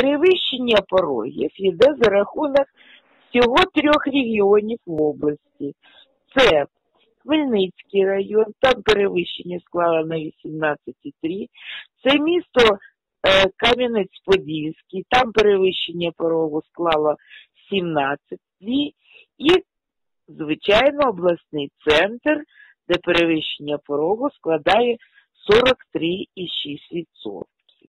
Перевищення порогів йде за рахунок всього трьох регіонів в області. Це Хмельницький район, там перевищення склало на 18,3. Це місто е, Кам'янець-Подільський, там перевищення порогу склало 17,2. І, звичайно, обласний центр, де перевищення порогу складає 43,6%.